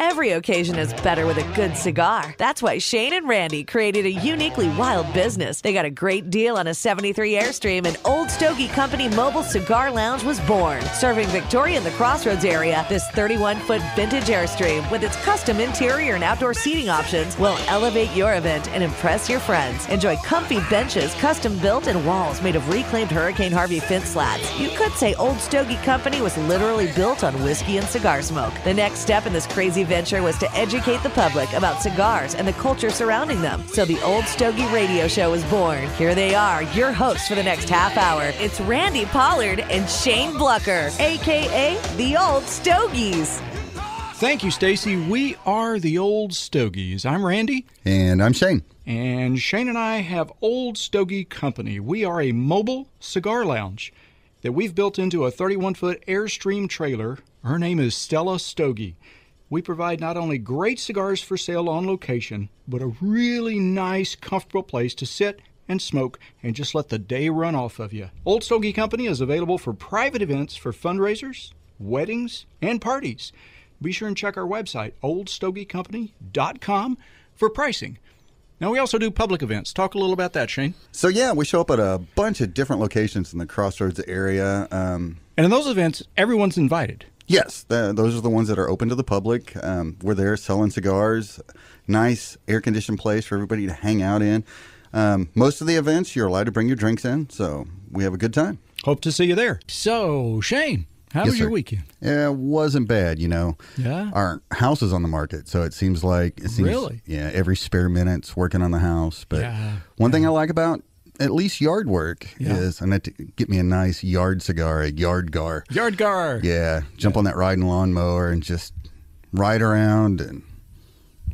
Every occasion is better with a good cigar. That's why Shane and Randy created a uniquely wild business. They got a great deal on a 73 Airstream, and Old Stogie Company Mobile Cigar Lounge was born. Serving Victoria in the Crossroads area, this 31 foot vintage Airstream with its custom interior and outdoor seating options will elevate your event and impress your friends. Enjoy comfy benches, custom built, and walls made of reclaimed Hurricane Harvey fence slats. You could say Old Stogie Company was literally built on whiskey and cigar smoke. The next step in this crazy venture was to educate the public about cigars and the culture surrounding them. So the Old Stogie Radio Show was born. Here they are, your hosts for the next half hour. It's Randy Pollard and Shane Blucker, aka the Old Stogies. Thank you, Stacy. We are the Old Stogies. I'm Randy. And I'm Shane. And Shane and I have Old Stogie Company. We are a mobile cigar lounge that we've built into a 31 foot Airstream trailer. Her name is Stella Stogie. We provide not only great cigars for sale on location, but a really nice, comfortable place to sit and smoke and just let the day run off of you. Old Stogie Company is available for private events for fundraisers, weddings, and parties. Be sure and check our website, oldstogiecompany.com, for pricing. Now, we also do public events. Talk a little about that, Shane. So, yeah, we show up at a bunch of different locations in the Crossroads area. Um, and in those events, everyone's invited. Yes, the, those are the ones that are open to the public. Um, we're there selling cigars, nice air conditioned place for everybody to hang out in. Um, most of the events, you're allowed to bring your drinks in, so we have a good time. Hope to see you there. So, Shane, how Yes, was your sir. weekend? Yeah, it wasn't bad, you know. Yeah. Our house is on the market, so it seems like it seems, Really? Yeah, every spare minute's working on the house. But Yeah, one thing I like about at least yard work Yeah. is I need to get me a nice yard cigar, a yard gar. Yard guard. Yeah, jump on that riding lawnmower and just ride around and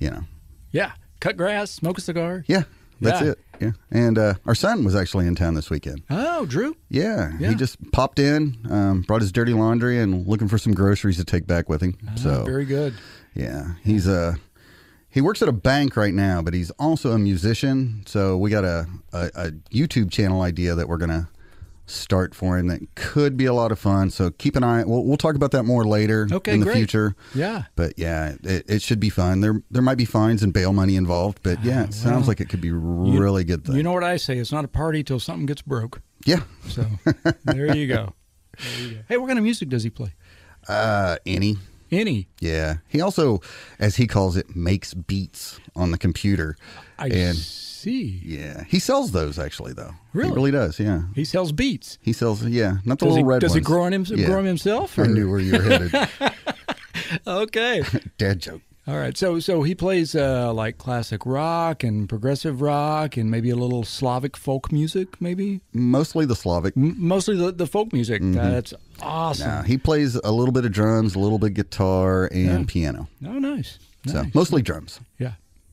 you know, Yeah. Cut grass, smoke a cigar. yeah, that's Yeah. it. Yeah, and uh, our son was actually in town this weekend. Oh, Drew. Yeah, Yeah. he just popped in, um, brought his dirty laundry, and looking for some groceries to take back with him. so Ah, Very good. Yeah, he's a he works at a bank right now, but he's also a musician. So we got a, a, a YouTube channel idea that we're gonna start for him that could be a lot of fun. So keep an eye. We'll, we'll talk about that more later Okay, in the great. future. Yeah. But yeah, it, it should be fun. There there might be fines and bail money involved, but yeah, it sounds well, like it could be really good thing. You know what I say? It's not a party till something gets broke. yeah. So there you go. There you go. Hey, what kind of music does he play? Uh, any. Any. Yeah. He also, as he calls it, makes beats on the computer. I and see. yeah, he sells those actually though. Really? He really does. Yeah. He sells beats. He sells, yeah, not the Does he, little red does he grow, on him, Yeah. grow 'em himself? I knew where you were headed. Okay. Dad joke. All right. So so he plays uh, like classic rock and progressive rock and maybe a little Slavic folk music, maybe Mostly the Slavic. M- mostly the, the folk music. That's awesome. Nah, he plays a little bit of drums, a little bit of guitar, and piano. Oh, nice. So Nice. mostly drums. Yeah.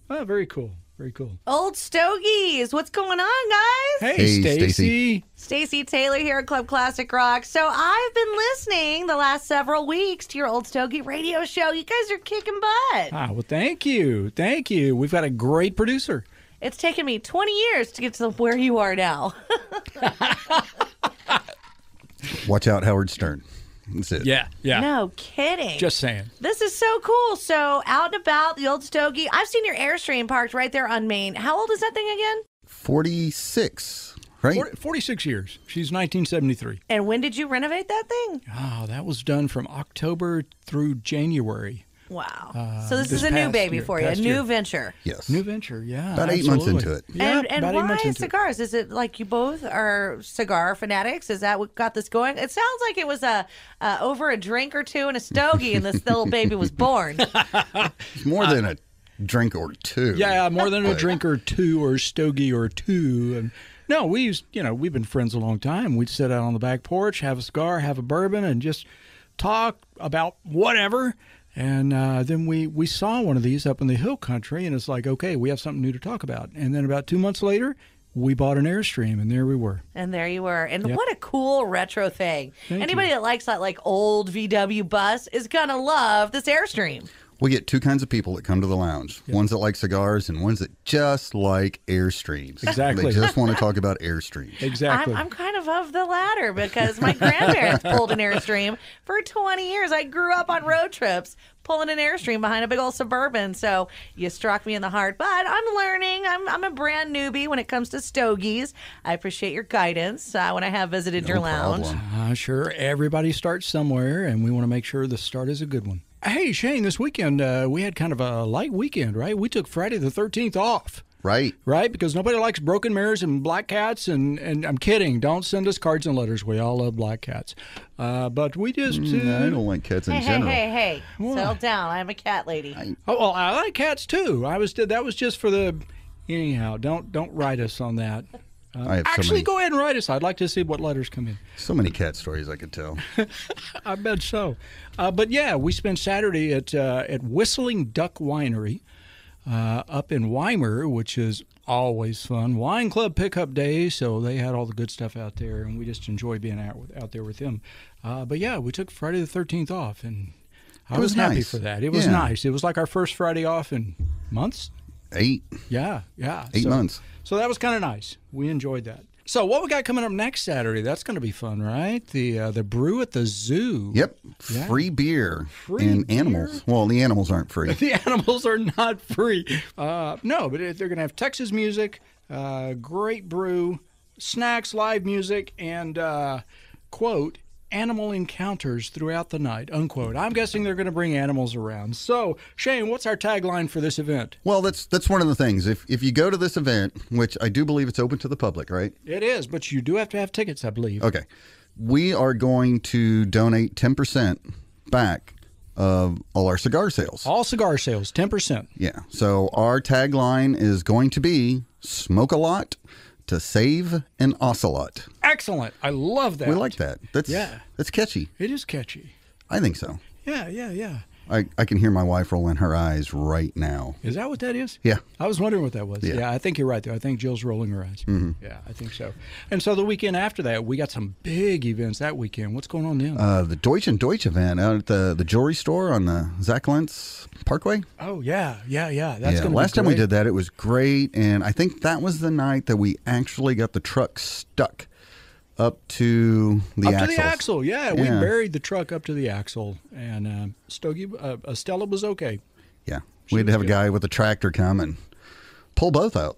Oh, very cool. Very cool. Old Stogies, what's going on, guys? Hey, Hey, Stacy. Stacy. Stacy Taylor here at Club Classic Rock. So I've been listening the last several weeks to your Old Stogie radio show. You guys are kicking butt. Ah, well, thank you. Thank you. We've got a great producer. It's taken me 20 years to get to where you are now. Watch out, Howard Stern. That's it. Yeah. Yeah. no kidding. Just saying. This is so cool. So out and about the Old Stogie. I've seen your Airstream parked right there on Main. How old is that thing again? 46, right? 40, 46 years. She's 1973. And when did you renovate that thing? Oh, that was done from October through January. Wow. so this, this is a new baby year- for you, a new year. venture. Yes. New venture, yeah. About eight months into it. Yeah, and and about eight months why into cigars? Is it like you both are cigar fanatics? Is that what got this going? It sounds like it was a uh, over a drink or two and a stogie, and this little baby was born. It's more than a drink or two. Yeah, more than a drink or two or stogie or two. And no, we used, you know, we've been friends a long time. We'd sit out on the back porch, have a cigar, have a bourbon, and just talk about whatever. And uh, then we, we saw one of these up in the hill country, and it's like, okay, we have something new to talk about. And then about two months later, we bought an Airstream, and there we were. And there you were. And Yep. what a cool retro thing. Thank Anybody that likes that like old VW bus is gonna love this Airstream. We get two kinds of people that come to the lounge ones that like cigars and ones that just like Airstreams. Exactly. They just want to talk about Airstreams. Exactly. I'm, I'm kind of of the latter because my grandparents pulled an Airstream for 20 years. I grew up on road trips pulling an Airstream behind a big old Suburban. So you struck me in the heart. But I'm learning. I'm, I'm a brand newbie when it comes to stogies. I appreciate your guidance uh, when I have visited your lounge. Uh, sure, everybody starts somewhere, and we want to make sure the start is a good one. Hey, Shane, this weekend uh, we had kind of a light weekend, right? We took Friday the 13th off, Right. right? Because nobody likes broken mirrors and black cats, and, and I'm kidding. Don't send us cards and letters. We all love black cats. Uh, but we just. Uh, Mm, I don't like cats in Hey, hey, general. hey, hey. Settle down. I'm a cat lady. Oh well, I like cats too. I was that was just for the. Anyhow, don't don't write us on that. I have so Actually, many, go ahead and write us. I'd like to see what letters come in. so many cat stories I could tell. I bet so. Uh, but yeah, we spent Saturday at uh, at Whistling Duck Winery uh, up in Weimar, which is always fun. Wine Club pickup day, so they had all the good stuff out there, and we just enjoyed being out with, out there with them. Uh, but yeah, we took Friday the thirteenth off, and I It was happy nice. for that. It was Yeah. nice. It was like our first Friday off in months. Eight. Yeah, yeah. Eight so, months. So that was kind of nice. We enjoyed that. So what we got coming up next Saturday? That's going to be fun, right? The uh, the brew at the zoo. Yep. Yeah. Free beer Free and beer? animals. Well, the animals aren't free. The animals are not free. Uh, no, but they're going to have Texas music, uh, great brew, snacks, live music, and uh, quote animal encounters throughout the night unquote. I'm guessing they're going to bring animals around. So Shane, what's our tagline for this event? Well, that's that's one of the things. If if you go to this event, which I do believe it's open to the public, right? It is, but you do have to have tickets, I believe. Okay. We are going to donate 10% back of all our cigar sales. All cigar sales, ten percent. Yeah. So our tagline is going to be smoke a lot to save an ocelot. Excellent. I love that. We like that. That's Yeah. that's catchy. It is catchy. I think so. Yeah, yeah, yeah. I, I can hear my wife rolling her eyes right now. Is that what that is? Yeah. I was wondering what that was. Yeah. Yeah, I think you're right, though. I think Jill's rolling her eyes. Mm-hmm. Yeah, I think so. And so the weekend after that, we got some big events that weekend. What's going on then? Uh, the Deutsch and Deutsch event out at the, the jewelry store on the Zac Lentz Parkway. oh, yeah, yeah, yeah. That's yeah, last be time we did that, it was great, and I think that was the night that we actually got the truck stuck up to the Up axles. to the axle, yeah. We buried the truck up to the axle, and um, Stogie, uh, Estella was okay. Yeah, we had to have a guy with a tractor come and pull both out.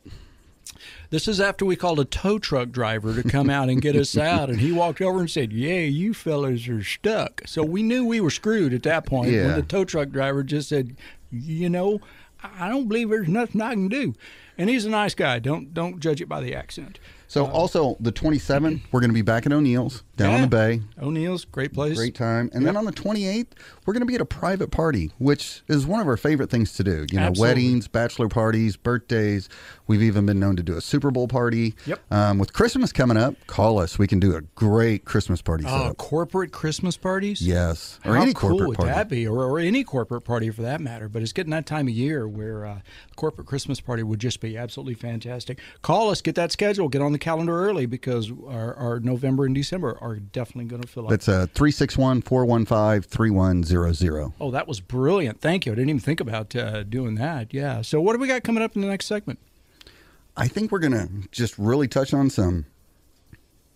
This is after we called a tow truck driver to come out and get us out, and he walked over and said, "Yeah, you fellas are stuck." So we knew we were screwed at that point Yeah. when the tow truck driver just said, "You know, I don't believe there's nothing I can do." And he's a nice guy. Don't don't judge it by the accent. So also the 27th, we're going to be back at O'Neill's down on the bay. O'Neill's, great place. Great time. And then on the 28th, we're going to be at a private party, which is one of our favorite things to do. You know, Absolutely. weddings, bachelor parties, birthdays. We've even been known to do a Super Bowl party. Yep. Um, with Christmas coming up, call us. We can do a great Christmas party Oh, setup. corporate Christmas parties. Yes. Or How any cool corporate would party. that be, or, or any corporate party for that matter? But it's getting that time of year where uh, corporate Christmas party would just be absolutely fantastic. Call us, get that schedule, get on the calendar early because our, our November and December are definitely going to fill up. That's uh, 361 415 3100. oh, that was brilliant! Thank you. I didn't even think about uh, doing that. Yeah. So what do we got coming up in the next segment? I think we're going to just really touch on some,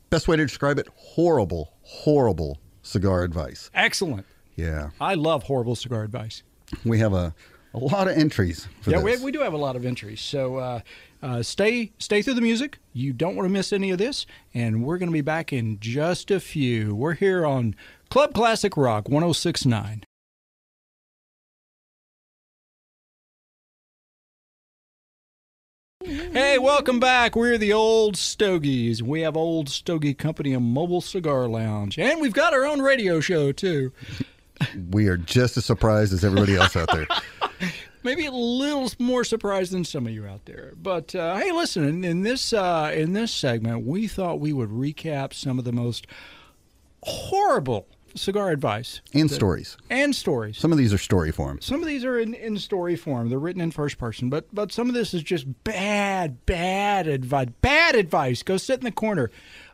best way to describe it, horrible, horrible cigar advice. Excellent. Yeah. I love horrible cigar advice. We have a, a lot of entries for yeah, we, we do have a lot of entries. So uh, uh, stay stay through the music. You don't want to miss any of this. And we're going to be back in just a few. We're here on Club Classic Rock 1069. Hey, welcome back. We're the Old Stogies. We have Old Stogie Company, a mobile cigar lounge. And we've got our own radio show, too. we are just as surprised as everybody else out there. maybe a little more surprised than some of you out there. But uh, hey, listen, in, in this uh, in this segment, we thought we would recap some of the most horrible cigar advice And stories. and stories. Some of these are story form. Some of these are in, in story form. They're written in first person, but but some of this is just bad, bad advice. Bad advice. Go sit in the corner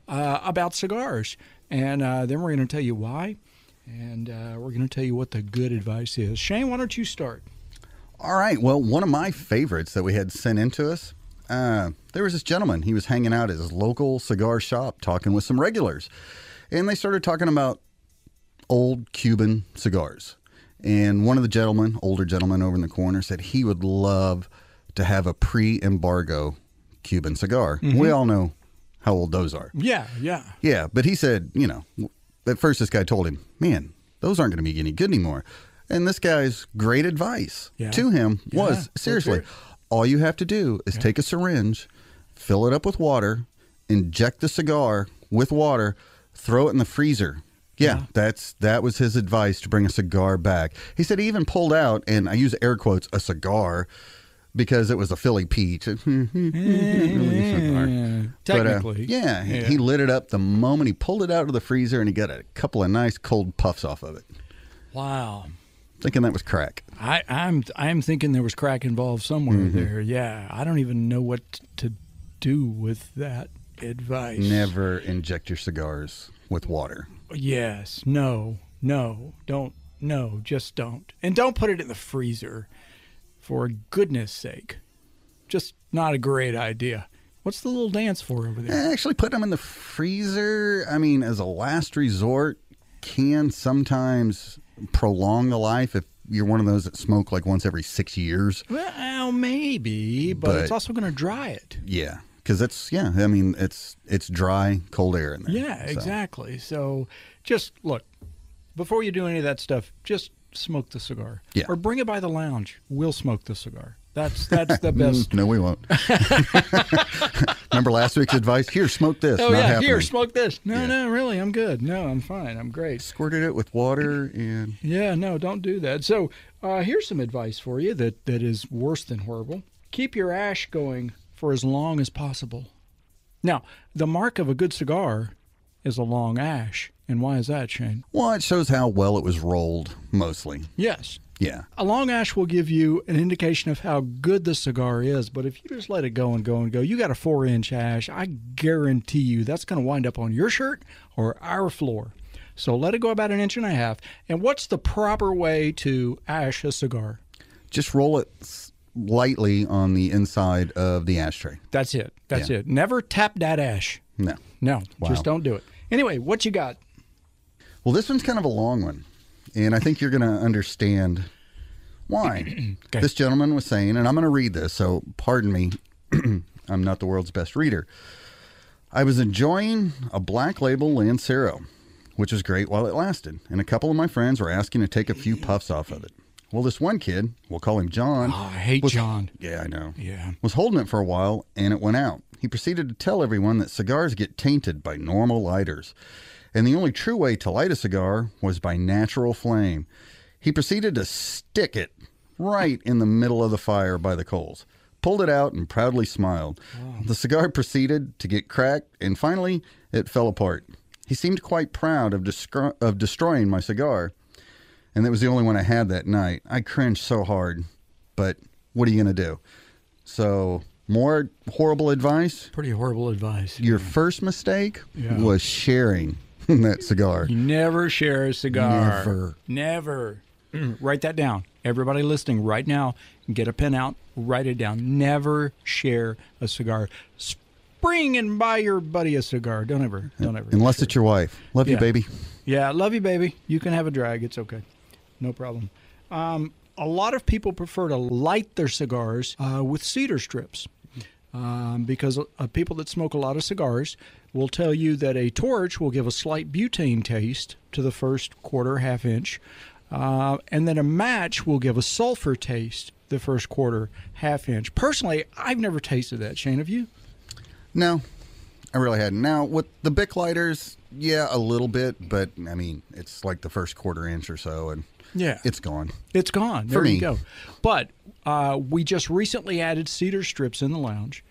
uh, about cigars, and uh, then we're going to tell you why, and uh, we're going to tell you what the good advice is. Shane, why don't you start? All right. Well, one of my favorites that we had sent in to us, uh, there was this gentleman. He was hanging out at his local cigar shop talking with some regulars. And they started talking about old Cuban cigars. And one of the gentlemen, older gentleman over in the corner, said he would love to have a pre embargo Cuban cigar. We all know how old those are. Yeah, yeah. Yeah, but he said, you know, at first this guy told him, man, those aren't going to be any good anymore. And this guy's great advice Yeah. to him Yeah, was seriously, all you have to do is take a syringe, fill it up with water, inject the cigar with water, throw it in the freezer. Yeah, Yeah. that's that was his advice to bring a cigar back. He said he even pulled out, and I use air quotes, a cigar because it was a Philly peach. Yeah, But, uh, technically. yeah, he- he lit it up the moment he pulled it out of the freezer, and he got a couple of nice cold puffs off of it. wow. Thinking that was crack. I, I'm I'm thinking there was crack involved somewhere Mm-hmm. there. Yeah, I don't even know what to do with that advice. Never inject your cigars with water. Yes. No. No. Don't. No. Just don't. And don't put it in the freezer. For goodness sake. Just not a great idea. What's the little dance for over there? Actually, put them in the freezer. I mean, as a last resort, can sometimes prolong the life if you're one of those that smoke like once every six years. Well, maybe, but, But- it's also going to dry it. Yeah, because it's yeah. I mean, it's it's dry, cold air in there. Yeah, So, exactly. So just look, before you do any of that stuff, just smoke the cigar. Yeah. Or bring it by the lounge. We'll smoke the cigar. That's that's the best. Mm, no, we won't. Remember last week's advice? Here, smoke this. Oh Not yeah, happening. here, smoke this. No, Yeah. no, really, I'm good. No, I'm fine. I'm great. Squirted it with water and Yeah, no, don't do that. So uh, here's some advice for you that, that is worse than horrible. Keep your ash going for as long as possible. Now, the mark of a good cigar is a long ash. And why is that, Shane? well, it shows how well it was rolled. Mostly, Yes. Yeah. A long ash will give you an indication of how good the cigar is, but if you just let it go and go and go, you got a four inch ash, I guarantee you that's going to wind up on your shirt or our floor. So let it go about an inch and a half. And what's the proper way to ash a cigar? Just roll it lightly on the inside of the ashtray. That's it. That's Yeah. it. Never tap that ash. No. No, Wow. just don't do it. Anyway, what you got? Well, this one's kind of a long one, and I think you're going to understand why. Okay. This gentleman was saying, and I'm going to read this, so pardon me, I'm not the world's best reader. I was enjoying a black label Lancero, which was great while it lasted, and a couple of my friends were asking to take a few puffs off of it. Well, this one kid, we'll call him John. Oh, I hate was- John. Yeah, I know. Yeah. Was holding it for a while and it went out. He proceeded to tell everyone that cigars get tainted by normal lighters. And the only true way to light a cigar was by natural flame. He proceeded to stick it right in the middle of the fire by the coals, pulled it out, and proudly smiled. The cigar proceeded to get cracked, and finally it fell apart. He seemed quite proud of, descro- of destroying my cigar, and that was the only one I had that night. I cringed so hard, but what are you going to do? So, more horrible advice. Pretty horrible advice. Your first mistake Yeah. was sharing that cigar. You never share a cigar. Never. Never. write that down. Everybody listening right now, get a pen out, write it down. Never share a cigar. Spring and buy your buddy a cigar. Don't ever, don't ever. Unless it's your wife. Love you, baby. Yeah, love you, baby. You can have a drag. It's okay. No problem. Um, a lot of people prefer to light their cigars uh, with cedar strips um, because uh, people that smoke a lot of cigars will tell you that a torch will give a slight butane taste to the first quarter, half inch, uh, and then a match will give a sulfur taste the first quarter, half inch. Personally, I've never tasted that. Shane, have you? No, I really hadn't. Now, with the Bic lighters, yeah, a little bit, but I mean, it's like the first quarter inch or so, and Yeah. it's gone. It's gone. For There me. you go. But uh, we just recently added cedar strips in the lounge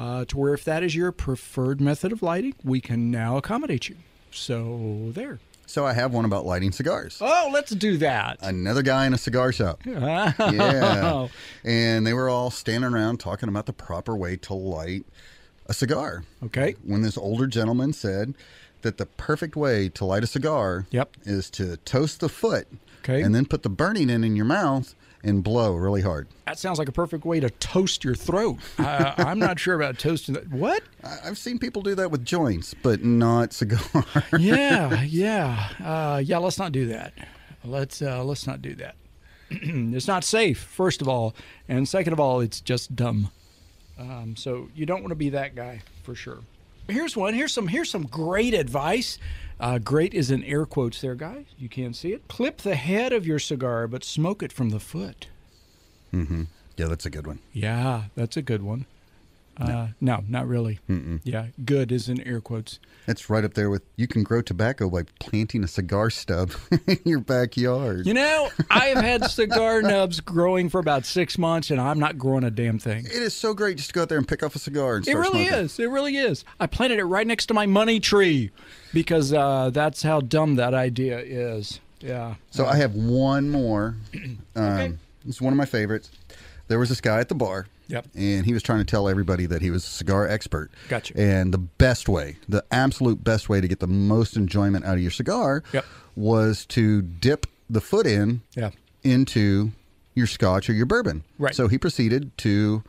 uh, to where if that is your preferred method of lighting, we can now accommodate you. So there. So I have one about lighting cigars. Oh, let's do that. Another guy in a cigar shop. Yeah. And they were all standing around talking about the proper way to light a cigar. Okay. When this older gentleman said that the perfect way to light a cigar Yep. is to toast the foot Okay. and then put the burning end in your mouth and blow really hard. That sounds like a perfect way to toast your throat. uh, I'm not sure about toasting that. What? I've seen people do that with joints, but not cigar. yeah, yeah, uh, yeah. Let's not do that. Let's uh, let's not do that. it's not safe, first of all, and second of all, it's just dumb. Um, so you don't want to be that guy for sure. Here's one. Here's some. Here's some great advice. Uh, great is in air quotes there, guys. You can't see it. Clip the head of your cigar, but smoke it from the foot. Mm-hmm. yeah, that's a good one. Yeah, that's a good one. Uh, no, not really. Yeah, good is in air quotes. That's right up there with you can grow tobacco by planting a cigar stub in your backyard. You know, I have had cigar nubs growing for about six months, and I'm not growing a damn thing. it is so great just to go out there and pick off a cigar and It really smoking. is. It really is. I planted it right next to my money tree because uh, that's how dumb that idea is. Yeah. So I have one more. Um, Okay. It's one of my favorites. There was this guy at the bar. Yep. And he was trying to tell everybody that he was a cigar expert. Gotcha. And the best way, the absolute best way to get the most enjoyment out of your cigar Yep. was to dip the foot in Yeah. into your scotch or your bourbon. Right. So he proceeded to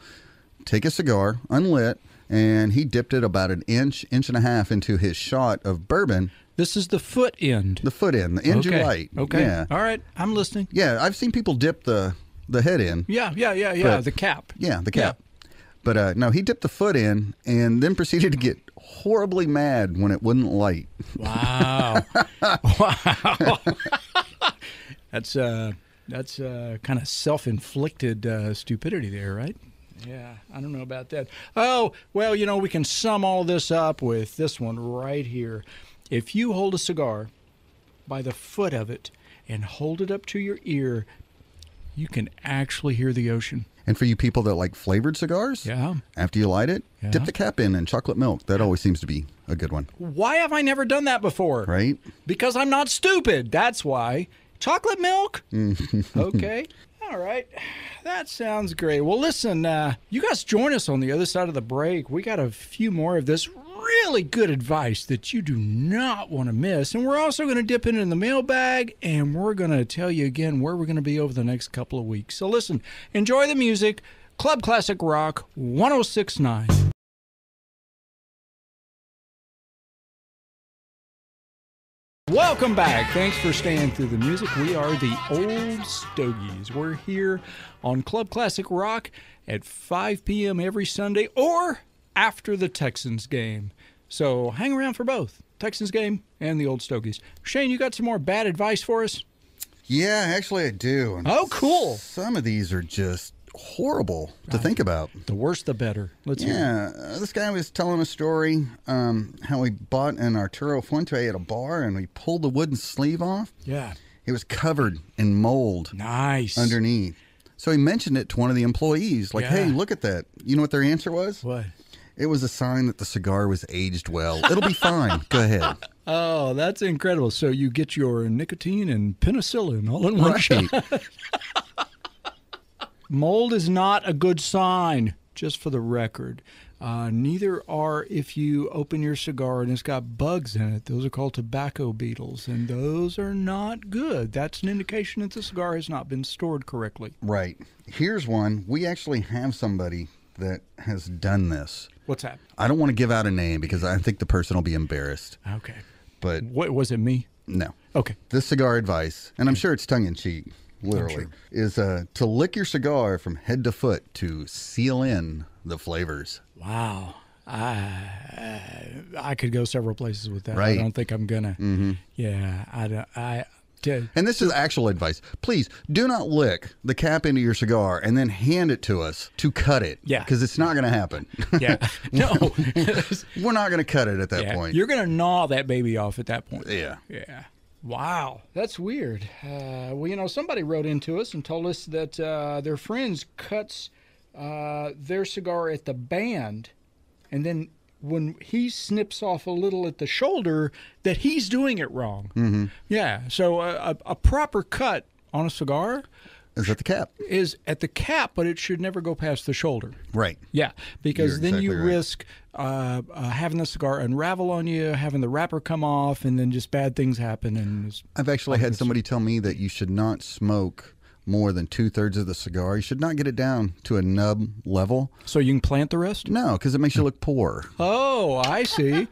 take a cigar, unlit, and he dipped it about an inch, inch and a half into his shot of bourbon, This is the foot end. the foot end, the end okay. you light. Okay. Yeah. All right. I'm listening. Yeah, I've seen people dip the the head in. Yeah. Yeah. Yeah. Yeah. But- the cap. Yeah, the cap. But uh, no, he dipped the foot in and then proceeded to get horribly mad when it wouldn't light. Wow. wow. that's uh that's uh kind of self-inflicted uh, stupidity there, right? Yeah, I don't know about that. Oh, well, you know, we can sum all this up with this one right here. If you hold a cigar by the foot of it and hold it up to your ear, you can actually hear the ocean. And for you people that like flavored cigars, Yeah. after you light it, Yeah. dip the cap in in chocolate milk. That always seems to be a good one, Why have I never done that before? right? Because I'm not stupid. That's why. Chocolate milk? okay. All right. That sounds great. Well, listen, uh, you guys join us on the other side of the break. We got a few more of this really good advice that you do not want to miss. And we're also going to dip into the mailbag and we're going to tell you again where we're going to be over the next couple of weeks. So listen, enjoy the music. Club Classic Rock 1069. Welcome back. Thanks for staying through the music. We are the Old Stogies. We're here on Club Classic Rock at 5 p.m. every Sunday or after the Texans game. So hang around for both Texans game and the Old Stogies. Shane, you got some more bad advice for us? Yeah, actually, I do. And Oh, cool. Some of these are just horrible to think about. The worse, the better. Let's hear. Yeah, uh, this guy was telling a story um, how he bought an Arturo Fuente at a bar and we pulled the wooden sleeve off. Yeah. It was covered in mold Nice. underneath. So he mentioned it to one of the employees, like, "Hey, look at that." You know what their answer was? What? It was a sign that the cigar was aged well. It'll be fine. Go ahead. Oh, that's incredible. So you get your nicotine and penicillin all in one shot. Mold is not a good sign, just for the record. Uh, neither are if you open your cigar and it's got bugs in it. Those are called tobacco beetles, and those are not good. That's an indication that the cigar has not been stored correctly. Right. Here's one. We actually have somebody that has done this. What's that? I don't want to give out a name because I think the person will be embarrassed. Okay. But What was it? Me? no. Okay. This cigar advice, and I'm sure it's tongue in cheek, literally, is uh, to lick your cigar from head to foot to seal in the flavors. Wow. I I could go several places with that. I don't think I'm gonna. Mm-hmm. Yeah. I don't. I. to- And this is actual advice. Please do not lick the cap into your cigar and then hand it to us to cut it. Yeah. Because it's not going to happen. Yeah. No. We're not going to cut it at that Yeah, point. You're gonna gnaw that baby off at that point. yeah. Yeah. Wow, that's weird. Uh, well, you know, somebody wrote into us and told us that uh, their friends cuts uh, their cigar at the band, and then when he snips off a little at the shoulder, that he's doing it wrong. Mm-hmm. Yeah. So a, a proper cut on a cigar Is at the cap? is at the cap, but it should never go past the shoulder. Right. Yeah, because You're then you right. risk uh, uh, having the cigar unravel on you, having the wrapper come off, and then just bad things happen. And I've actually had somebody tell me that you should not smoke more than two thirds of the cigar. You should not get it down to a nub level. so you can plant the rest. No, because it makes you look poor. Oh, I see.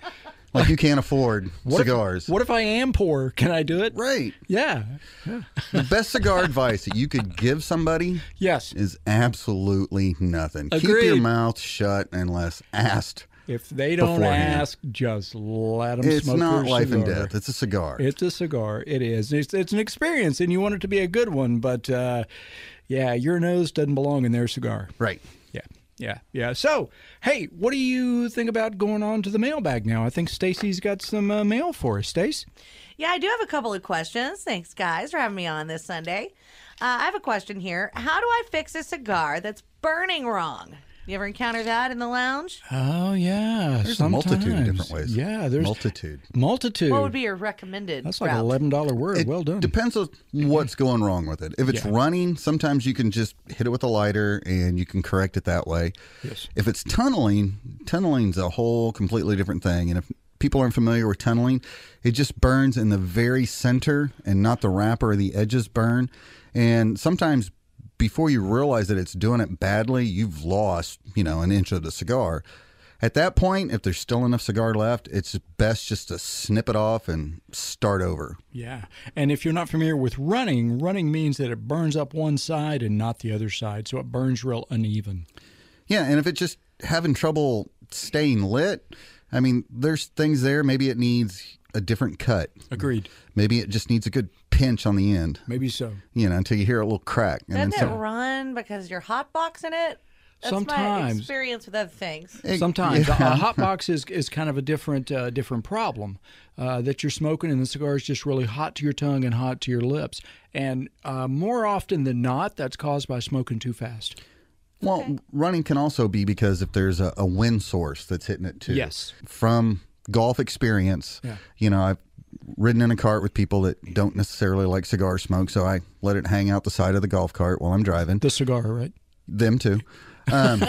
Like you can't afford What cigars. If, what if I am poor? Can I do it? Right. Yeah. The best cigar advice that you could give somebody Yes. is absolutely nothing. Keep your mouth shut unless asked. If they don't beforehand. ask, just let them It's smoke not their life and death. It's a cigar. It's a cigar. It is. It's, it's an experience, and you want it to be a good one. But uh, yeah, your nose doesn't belong in their cigar. right. Yeah, yeah, yeah. So, hey, what do you think about going on to the mailbag now? I think Stacy's got some uh, mail for us. Stace, Yeah, I do have a couple of questions. Thanks, guys, for having me on this Sunday. Uh, I have a question here. How do I fix a cigar that's burning wrong? You ever encounter that in the lounge? Oh yeah, There's a multitude of different ways. Yeah, there's multitude. multitude. What would be your recommended? That's like an route? eleven dollar word. It well done. Depends on what's going wrong with it. If it's Yeah. running, sometimes you can just hit it with a lighter and you can correct it that way. Yes. If it's tunneling, tunneling's a whole completely different thing. And if people aren't familiar with tunneling, it just burns in the very center and not the wrapper or the edges burn. And sometimes before you realize that it's doing it badly, you've lost, you know, an inch of the cigar. At that point, if there's still enough cigar left, it's best just to snip it off and start over. Yeah. And if you're not familiar with running, running means that it burns up one side and not the other side. So it burns real uneven. Yeah, and if it's just having trouble staying lit, I mean, there's things there. Maybe it needs a different cut. Agreed. Maybe it just needs a good pinch on the end, Maybe so. you know, until you hear a little crack. And Doesn't it some- run because you're hotboxing it? That's my Sometimes. experience with other things. It- Sometimes yeah. a hot box is, is kind of a different uh, different problem uh, that you're smoking and the cigar is just really hot to your tongue and hot to your lips. And uh, more often than not, that's caused by smoking too fast. Well, running can also be because if there's a, a wind source that's hitting it too. Yes. From golf experience, Yeah. you know, I've ridden in a cart with people that don't necessarily like cigar smoke, so I let it hang out the side of the golf cart while I'm driving. The cigar, right? them too. Um,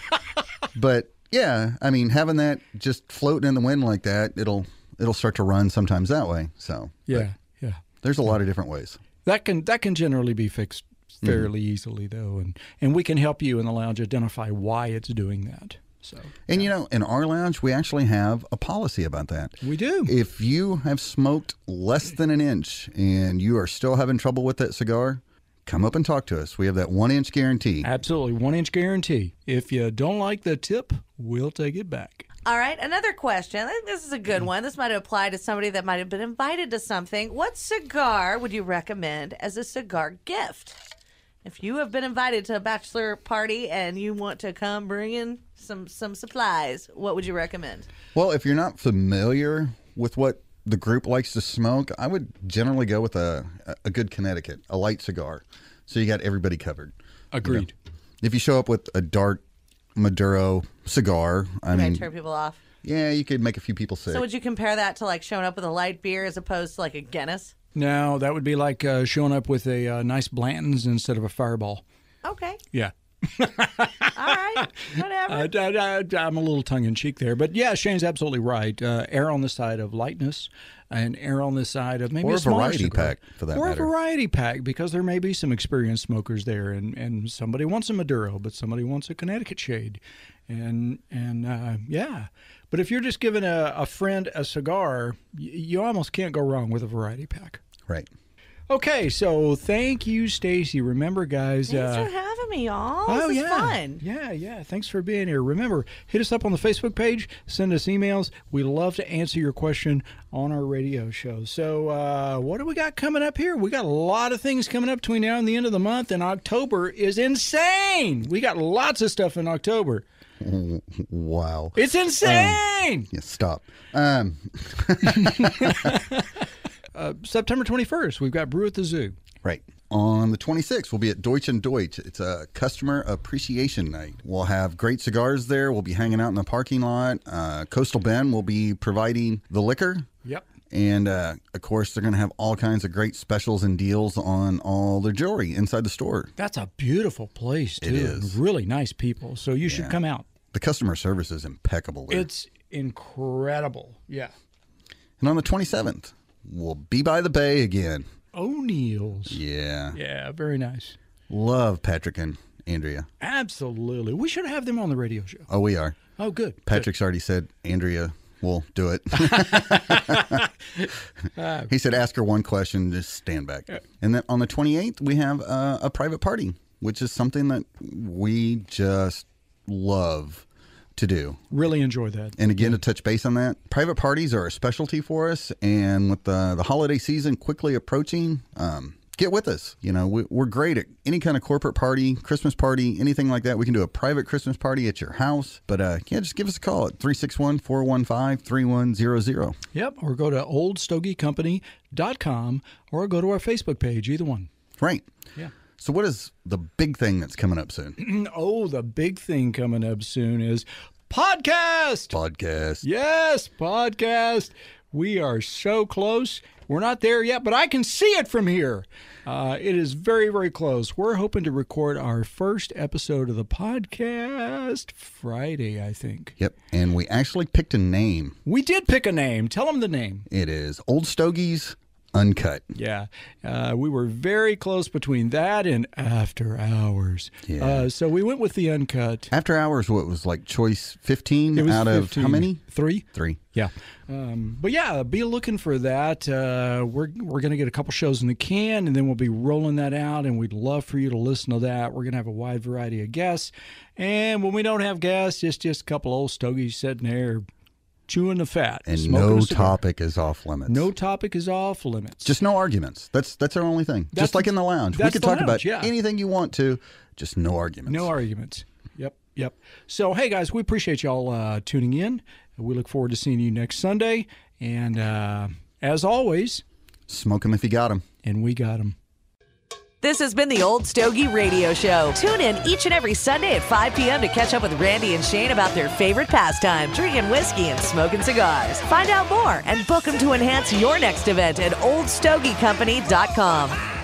but yeah, I mean, having that just floating in the wind like that, it'll it'll start to run sometimes that way. So Yeah, yeah. there's a lot of different ways. That can that can generally be fixed fairly easily though, and and we can help you in the lounge identify why it's doing that. So And you know, in our lounge, we actually have a policy about that. we do. If you have smoked less than an inch and you are still having trouble with that cigar, come up and talk to us. We have that one inch guarantee. Absolutely, one inch guarantee. If you don't like the tip, we'll take it back. All right, another question. I think this is a good one. This might apply to somebody that might have been invited to something. What cigar would you recommend as a cigar gift? If you have been invited to a bachelor party and you want to come bring in some some supplies, what would you recommend? Well, if you're not familiar with what the group likes to smoke, I would generally go with a a good Connecticut, a light cigar, so you got everybody covered. Agreed. If you show up with a dark Maduro cigar, I You mean, turn people off. yeah, you could make a few people sick. So would you compare that to like showing up with a light beer as opposed to like a Guinness? No, that would be like uh, showing up with a uh, nice Blanton's instead of a Fireball. Okay, Yeah. All right, whatever. Uh, I, am a little tongue in cheek there, but yeah, Shane's absolutely right. Uh, err on the side of lightness, and err on the side of maybe Or a smaller variety cigar. pack, for that or matter. a variety pack, because there may be some experienced smokers there, and, and somebody wants a Maduro, but somebody wants a Connecticut shade, and and uh, yeah. But if you're just giving a, a friend a cigar, y- you almost can't go wrong with a variety pack. right. Okay, so thank you, Stacy. Remember, guys. Thanks uh, for having me, y'all. Oh this is yeah, fun. yeah, yeah. Thanks for being here. Remember, hit us up on the Facebook page. Send us emails. We love to answer your question on our radio show. So, uh, what do we got coming up here? We got a lot of things coming up between now and the end of the month, and October is insane. We got lots of stuff in October. Wow. It's insane. Yeah, stop. Um, September twenty first, we've got Brew at the Zoo. Right. On the 26th, we'll be at Deutsch and Deutsch. It's a customer appreciation night. We'll have great cigars there. We'll be hanging out in the parking lot. Uh, Coastal Bend will be providing the liquor. Yep. And uh, of course, they're going to have all kinds of great specials and deals on all their jewelry inside the store. That's a beautiful place too. It is. really nice people. So you should come out. The customer service is impeccable. There. It's incredible. Yeah. and on the 27th, we'll be by the bay again. O'Neill's. Yeah. Yeah, very nice. Love Patrick and Andrea. Absolutely. We should have them on the radio show. Oh, we are. Oh, good. good. Patrick's already said Andrea will do it. he said, ask her one question, just stand back. And then on the 28th, we have uh, a private party, which is something that we just love to do. Really enjoy that. And again, to touch base on that, private parties are a specialty for us. And with the, the holiday season quickly approaching, um, get with us. You know, we, we're great at any kind of corporate party, Christmas party, anything like that. We can do a private Christmas party at your house. But uh, yeah, just give us a call at 361 415 3100. Yep. Or go to oldstogiecompany.com or go to our Facebook page, either one. Right. Yeah. So, what is the big thing that's coming up soon? Oh, the big thing coming up soon is podcast. Podcast. Yes, podcast. We are so close. We're not there yet, but I can see it from here. Uh, it is very, very close. We're hoping to record our first episode of the podcast Friday, I think. Yep. And we actually picked a name. We did pick a name. Tell them the name. It is Old Stogies Uncut. Yeah, uh, we were very close between that and After Hours. Yeah. Uh, so we went with the uncut. After hours, what was like choice 15 was out of how many? Three. Three. Yeah. Um, but yeah, be looking for that. Uh, we're we're going to get a couple shows in the can, and then we'll be rolling that out. And we'd love for you to listen to that. We're going to have a wide variety of guests. And when we don't have guests, it's just a couple old stogies sitting there chewing the fat. And no topic is off limits. No topic is off limits. Just no arguments. That's that's our only thing. That's just like in the lounge. We could talk lounge, about yeah. anything you want to, just no arguments. No arguments. Yep, yep. So, hey guys, we appreciate y'all uh, tuning in. We look forward to seeing you next Sunday. And uh, as always, Smoke them if you got them. and we got them. This has been the Old Stogie Radio Show. Tune in each and every Sunday at 5 p.m. to catch up with Randy and Shane about their favorite pastime, drinking whiskey and smoking cigars. Find out more and book them to enhance your next event at oldstogiecompany.com.